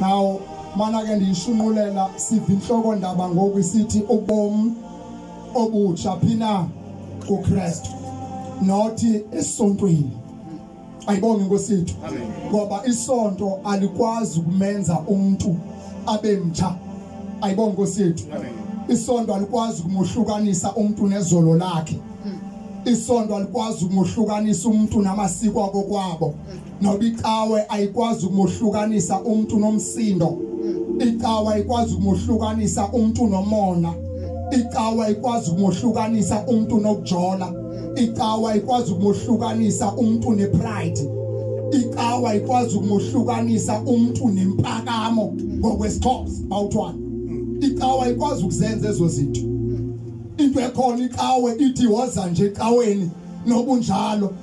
now mana ke ndiyishunqulela siva intloko ndaba ngoku isithi ubomi obutsha phi na kukristu nothi esontweni ayibonge inkosi yethu ngoba isonto alikwazi ukumenza umuntu abe mtsha ayibonge inkosi yethu isonto alikwazi ukumohlukanisa umuntu nezolo lakhe isonto alikwazi ukumohlukanisa umuntu namasiko akokwabo noba icawe ayikwazi ukumohlukanisa umuntu nomsindo mm. icawe ayikwazi ukumohlukanisa umuntu nomona icawa ikwazi ukumohlukanisa umuntu nokujola icawa ikwazi ukumohlukanisa umuntu nepride icawa ikwazi ukumohlukanisa umuntu nempakamo ngokwesixhosa bawuthwana icawa ikwazi ukuzenza ezo zinto into ekhona icawe ithi woza nje ecaweni nobunjalo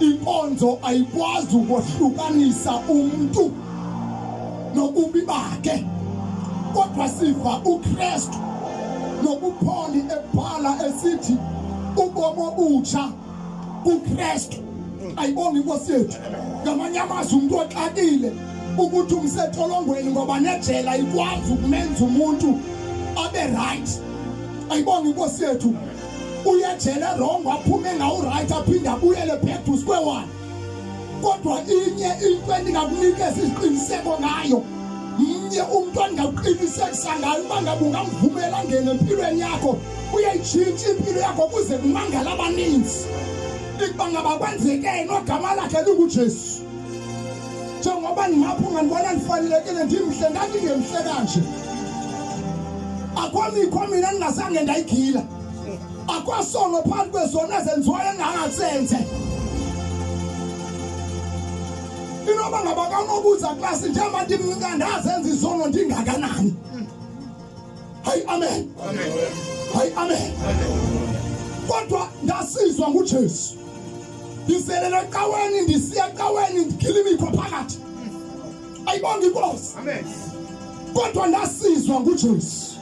inkonzo ayikwazi ukohlukanisa umntu nobubi bakhe kodwa siva ukristu nobupholi ebhala esithi ubomi obutsha kukristu ayibonga inkosi yethu ngamanye amazwi umntu oxakile ukuthi umsetholongweni ngoba nejela ikwazi ukumenza umuntu abe rayithi ayibonga inkosi yethu uyejele wrong waphume ngawurayithi aphinde abuyele back to square one kodwa inye into endingakunikeza isiqiniseko ngayo mnye umntu andingakuqinisekisa ngayo uba ngabe ungamvumela ngene empilweni yakho uyayitshintsha impilo yakho kuze kumangala abaninzi ikuba ngaba kwenzekeni ogama lakhe lungujesu njengoba ndingapho ngandibona ndifanelekile ndimhle ndandingemhle kanje akwamikho mina ndingazange ndayigila akwasono phakathi kwezona zenziwayo engangasenze inoba ngaba kanobuza klasi njengoba ndimnika ndazenza izono ndingakanani hayi amen hayi amen kodwa ndasizwa ngujesu ndiselela ecaweni ndisiya ecaweni ndikhila imikhwa phakathi ayibonga inkosi kodwa ndasizwa ngujesu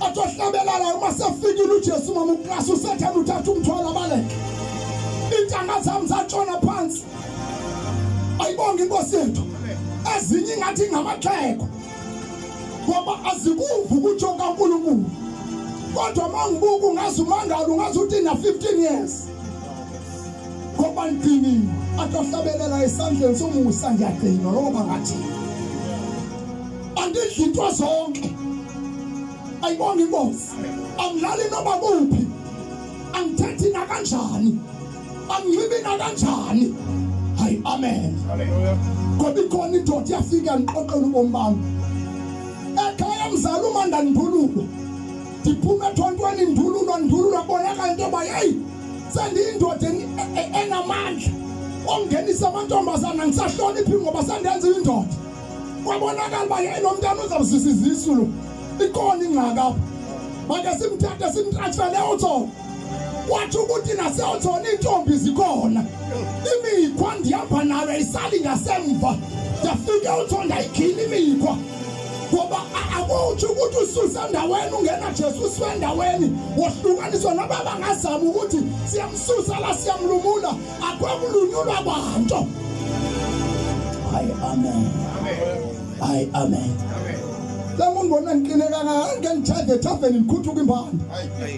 athi ohlabelala uma sefikile ujesu mama uklasi usethanda uthatha umthwalo abaleke iintanga zam zatshona phansi ayibonga inkosi yethu ezinye ingathi ingamaxheko ngoba azikuvu kutsho kankulunkulu kodwa uma ngibuka ungazi umangalo ungazi uthi na-15 years ngoba ndidiniwe atohlabelela esandleni somusa ngiyagcinwa loba bangathini andidli into zonke ayibonge inkosi angidlali noba kuphi angithethi nakanjani banxibe nakanjani hayi amen ngoba ikhona indoda iyafika yandiqoqela ubomi bam ekhaya mzali uma ndandibhululo ndiphume ethontweni ndibhululo ndibhululo bonakala into yoba yeyi sendiyindoda e- e- enamandla ongenisa amantombazana ndisahloniphi ngoba sendenza indoda kwabonakala uba yeyi lo mntana uzawuzisa izisu lo ikona ingxakapha make simthathe simtransfele uthoko kwatsho ukuthi naseotshona iintombi zikhona imikhwa ndihamba nayo ayisali ngasemva ndafike utsho ndayigila imikhwa ngoba akutsho ukuthi ususe endaweni ungena jesu usiwe endaweni wohlukaniswa noba bangazama ukuthi siyamsusa la siyamlumula akwekulunyulwa kwanto hayi amen hayi amen la muntu bona ndiqine kangaka ngengitshade ethaveni ndikhuthuka imbanda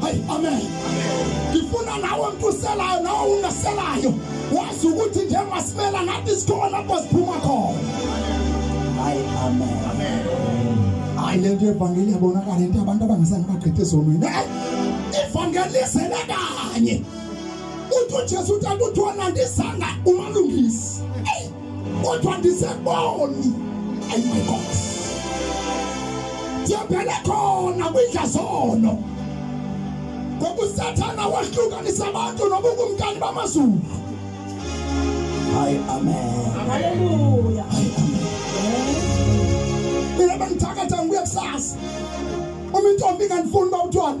Hayi, amen ndifuna nawe mntu uselayo nawe ungaselayo wazi ukuthi njengoba simela nathi sikhona apho siphuma khona hayi amen hayi le nto yevangeli yabonakala into abantu abangazange bagqithe ezonweni hayi ivangeli izele kanye uthi ujesu utata uthi wona ndizanga umalungisi kodwa ndiseboni ayi my god ndiyembele khona kwidla zono ngoba usathana wahlukanisa abantu noba ukumkani bamazulu hayi amen haleluya mina bengithakatha ngibuye kusasa uma intombi ingandifuni uba utwana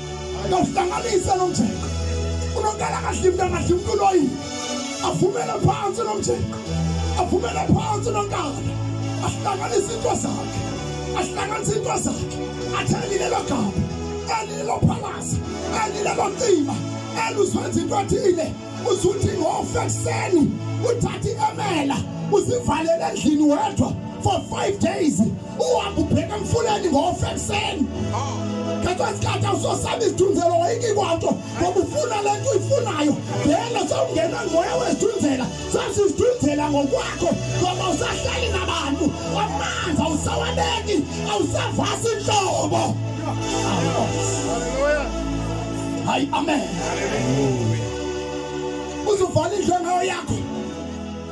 ndawuhlanganisa lo mjeko unonkala akahle mntu akahle mntu uloyile avumele phantsi nomjeko avumele phantsi nonkala ahlanganise into zakhe ahlanganise into zakhe athelile lo gaba elile lo phalaza elile lo ncima ela uzwenza into athile uzuthi ngofe ekuseni uthathe iemela uzivalele endlini wedwa for five days uhamba ubheka emfuleni ngofa ekuseni ngesikhathi isikhathi awusosaba izithunzela wayiki kwanto ngoba ufuna le nto uyifunayo vele sewungena ngoya wezithunzela sase izithunzela ngokwakho ngoba usahleli nabantu amanzi awusawabeki awusavasi inhlobo hayi amen uzuvala indlu engayo yakho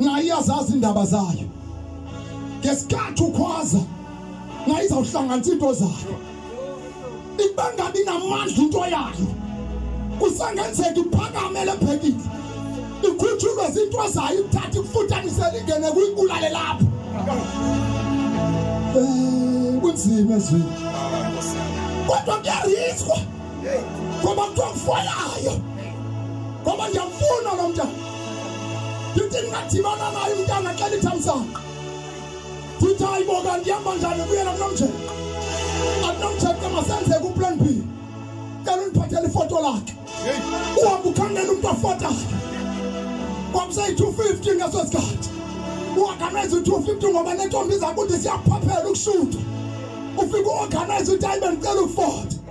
nayo iyazazi iindaba zayo ngesikhathi ukhwaza nayo izawuhlanganisa iinto zayo ibangabi namandla into yayo kusangenzeka iphakamele ebhekile ikhutshulwe zinto zayo ithatha ikufutanisele ingene kuyibulale lapho eh, kunzima ezweni kodwa kuyariskwa ngoba kuthiwa kufoyayo ngoba ndiyamfuna lo mntana ndithi ndingadibana naye umntana xa ndithamsanqa ndithi ayiboka ndihamba njani buyela kunomtshelo andinomtshelo ke masenze kuplan b cela undiphathela ifoto lakhe uhamba ukhangela umntu afotakhe kwakuseyi-two fifty ngeso sikhathi uorganize u-two fifty ngoba nentombi zakuthi siyakuphaphela ukushutha ufike uorganize uthi ayibe ndicela ukufota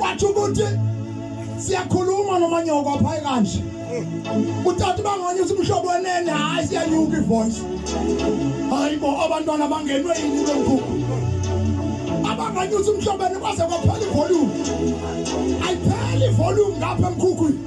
watsho ukuthi siyakhuluma nomanyoko aphayi kanje utata uba ngonyisa umhlobo wenene hayi siyanyuka ivoice hayi bo abantwana bangenwe yini lo mkhulu abanganyusa umhlobo ene kwaze kwaphela ivolume ayipheli ivolume ngapha emkhukhwini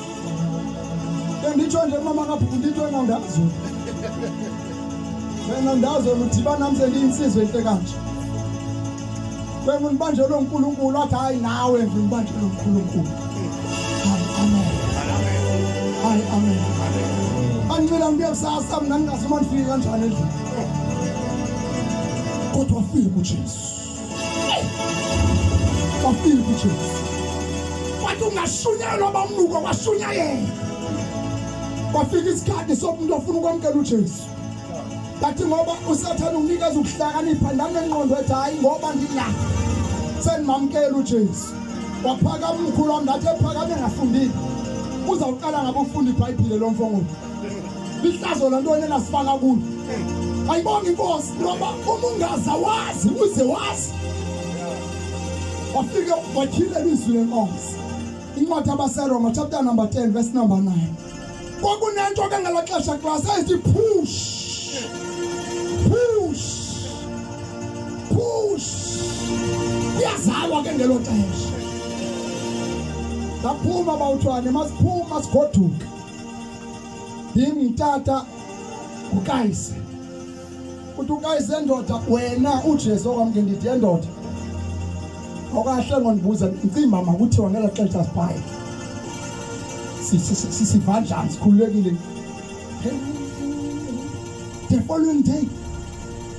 nditsho nje umama kabhuku nditho wena ndazo wena ndazo ludibana nam sendiyinsizwe entle kanje wena undibanje lo nkulunkulu athi hayi nawe ndindibanje lo nkulunkulu hayi amen hayi amen andincela ndiye kusasa mna ndingazuma ndifike kanjani endlini kodwa fika ujesu kwafile kujesu wathi ungashunyayelwa bamnuko kwashunyayela kwafika isikhathi somuntu ofuna ukwamukela ujesu kathi ngoba usathane unikeza ukuhlakanipha ndanenqondo ethi hhayi ngoba ngila sendimamukela ujesu waphakama umkhulu wami ngathi ephakame ngafundile uzawuqala ngabe ufunda ibhayibhile lo mfongolo ihlazo la ntoni enasifaka kulo ayibonga inkosi ngoba uma ungaza wazi uze wazi wafike wakhile ilizwi lenkosi incwadi abaseroma chapter number 10 verse number 9 kwakunento ke ngela xesha class ayithi push push push kuyazalwa ke ngelo xesha ndaphuma bawuthwane masiphuma sigoduke ndim utata ukayise uthi ukayise ndoda wena ujesu okwamke ndithi endoda okahle ngondibuza ndithi mama kuthiwa ngela xesha sibhaye siva njani sikhululekile the following day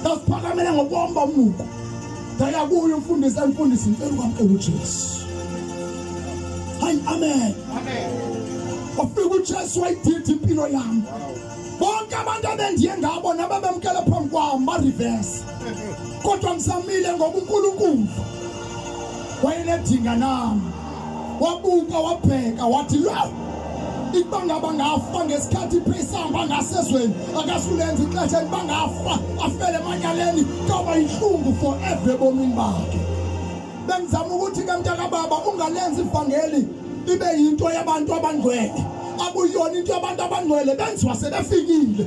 ndaziphakamela ngobomi bamuko ndaya kuye umfundisi andifundise ndicela ukwamkela ujesu hayi amen wafika ujesu wayidida impilo yam bonke abantu abendiye ngabo nababemkele phambi kwam barivese kodwa msamile ngoba unkulunkulu wayenedinga nam wabuka wabheka wathi lo ibangaba ngafa ngesikhathi iphesamba ngasezweni akasulenza ixesha libangafa afele emanyaleni kawuba yinhlungu forever ebomini bakhe bengizama ukuthi ke mntakababa ungalenzi ivangeli ibe yinto yabantu abangcwele akuyona into yabantu abangcwele benziwa sebefikile